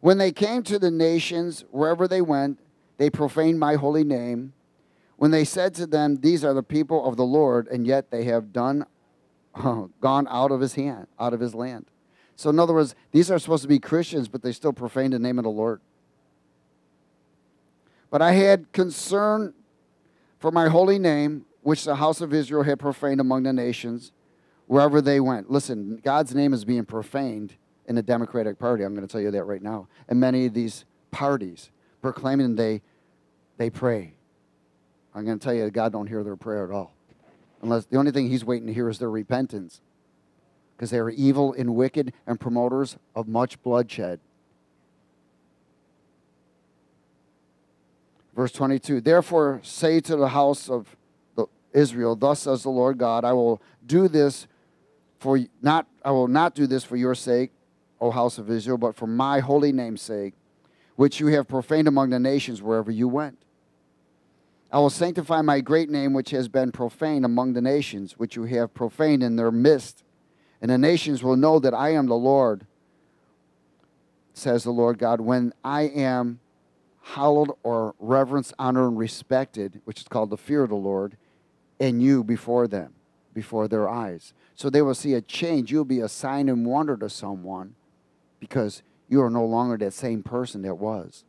When they came to the nations, wherever they went, they profaned my holy name. When they said to them, These are the people of the Lord, and yet they have done gone out of his hand, out of his land. So, in other words, these are supposed to be Christians, but they still profane the name of the Lord. But I had concern for my holy name, which the house of Israel had profaned among the nations, wherever they went. Listen, God's name is being profaned in the Democratic Party. I'm going to tell you that right now. And many of these parties proclaiming they, they pray. I'm going to tell you, God don't hear their prayer at all. Unless the only thing he's waiting to hear is their repentance. Because they are evil and wicked and promoters of much bloodshed. Verse 22 Therefore say to the house of Israel, Thus says the Lord God, I will do this for not I will not do this for your sake, O house of Israel, but for my holy name's sake, which you have profaned among the nations wherever you went. I will sanctify my great name, which has been profaned among the nations, which you have profaned in their midst. And the nations will know that I am the Lord. says the Lord God, when I am hallowed or reverenced, honored, and respected, which is called the fear of the Lord, and you before them, before their eyes. So they will see a change. You'll be a sign and wonder to someone because you are no longer that same person that was.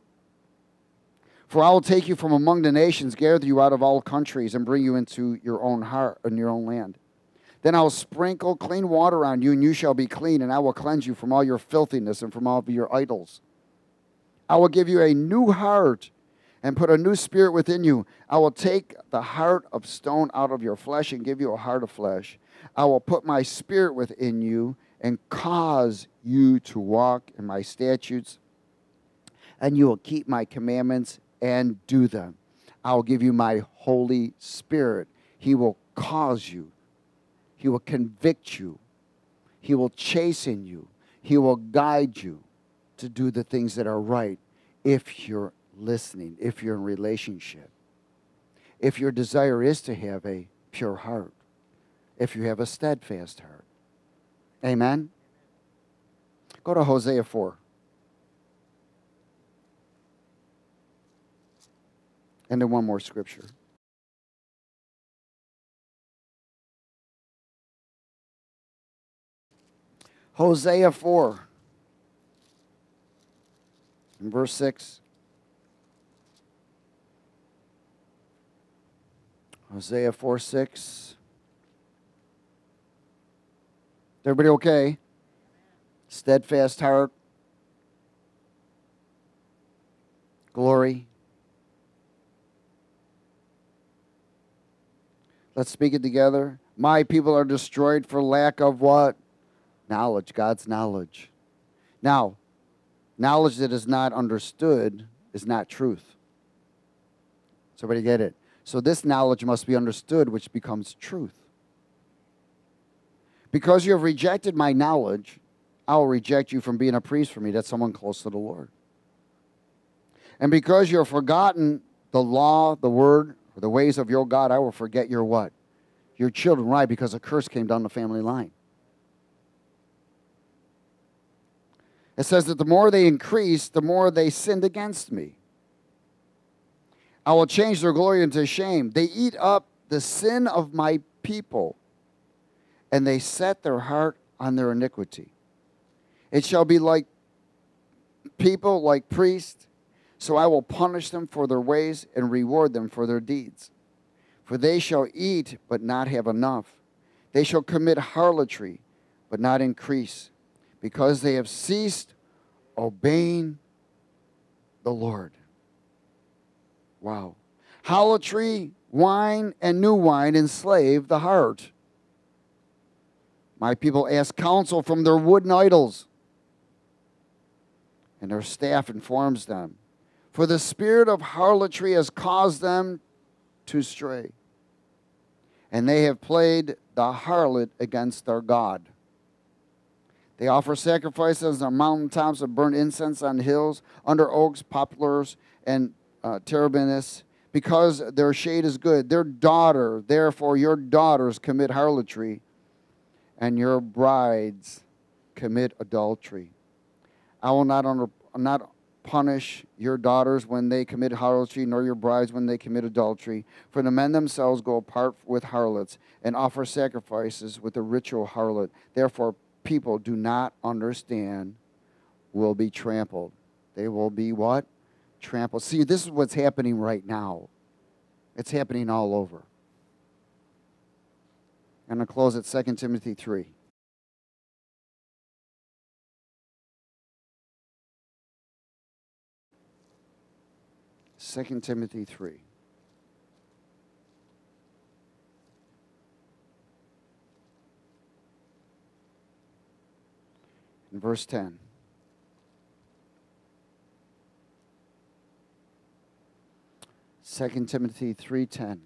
For I will take you from among the nations, gather you out of all countries, and bring you into your own heart and your own land. Then I will sprinkle clean water on you, and you shall be clean, and I will cleanse you from all your filthiness and from all of your idols. I will give you a new heart and put a new spirit within you. I will take the heart of stone out of your flesh and give you a heart of flesh. I will put my spirit within you and cause you to walk in my statutes, and you will keep my commandments and do them. I will give you my Holy Spirit. He will cause you, He will convict you, He will chasten you, He will guide you to do the things that are right if you're listening, if you're in relationship, if your desire is to have a pure heart, if you have a steadfast heart. Amen? Go to Hosea 4. And then one more scripture. Hosea 4, verse 6. Hosea 4 6. Everybody okay? Steadfast heart. Glory. Let's speak it together. My people are destroyed for lack of what? Knowledge, God's knowledge. Now, knowledge that is not understood is not truth. Somebody get it? So this knowledge must be understood, which becomes truth. Because you have rejected my knowledge, I will reject you from being a priest for me. That's someone close to the Lord. And because you have forgotten the law, the word, or the ways of your God, I will forget your what? Your children. Why? Because a curse came down the family line. It says that the more they increased, the more they sinned against me. I will change their glory into shame. They eat up the sin of my people, and they set their heart on their iniquity. It shall be like people, like priests, so I will punish them for their ways and reward them for their deeds. For they shall eat, but not have enough. They shall commit harlotry, but not increase, because they have ceased obeying the Lord. Wow. Harlotry, wine, and new wine enslave the heart. My people ask counsel from their wooden idols, and their staff informs them. For the spirit of harlotry has caused them to stray. And they have played the harlot against their God. They offer sacrifices on mountaintops and burn incense on hills, under oaks, poplars, and uh, terebinths, because their shade is good. Their daughter, therefore, your daughters commit harlotry, and your brides commit adultery. I will not, under, not punish your daughters when they commit harlotry, nor your brides when they commit adultery. For the men themselves go apart with harlots and offer sacrifices with the ritual harlot. Therefore, people do not understand will be trampled. They will be what? Trampled. See, this is what's happening right now. It's happening all over. I'm going to close at 2 Timothy 3. 2 Timothy 3. In verse 10. Second Timothy 3:10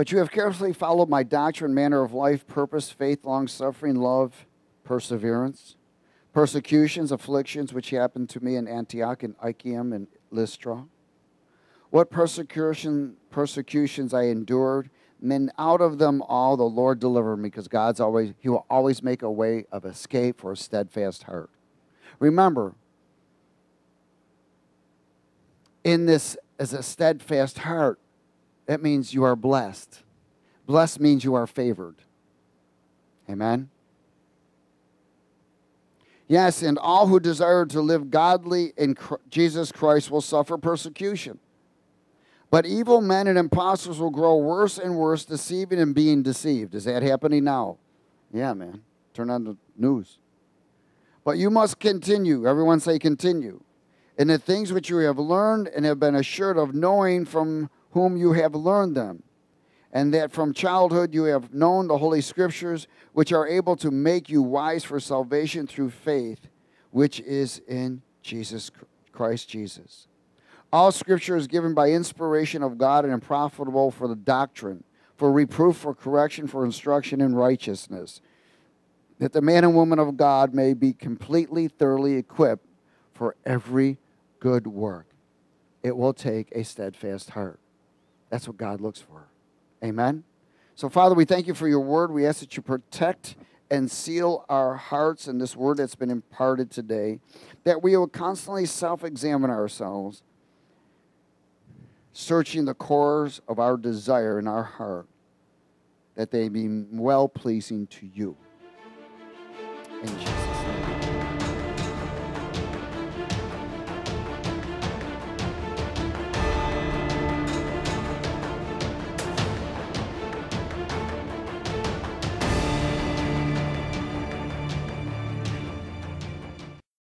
But you have carefully followed my doctrine, manner of life, purpose, faith, long suffering, love, perseverance, persecutions, afflictions, which happened to me in Antioch and Iconium and Lystra. What persecution, persecutions I endured, And out of them all, the Lord delivered me because God's always, He will always make a way of escape for a steadfast heart. Remember, in this as a steadfast heart, that means you are blessed. Blessed means you are favored. Amen. Yes, and all who desire to live godly in Jesus Christ will suffer persecution. But evil men and impostors will grow worse and worse, deceiving and being deceived. Is that happening now? Yeah, man. Turn on the news. But you must continue. Everyone say continue. In the things which you have learned and have been assured of knowing from whom you have learned them. And that from childhood you have known the Holy Scriptures, which are able to make you wise for salvation through faith, which is in Jesus Christ Jesus. All scripture is given by inspiration of God and profitable for the doctrine, for reproof, for correction, for instruction in righteousness, that the man and woman of God may be completely, thoroughly equipped for every good work. It will take a steadfast heart. That's what God looks for. Amen. So, Father, we thank you for your word. We ask that you protect and seal our hearts in this word that's been imparted today, that we will constantly self examine ourselves searching the cores of our desire in our heart, that they be well pleasing to you. In Jesus'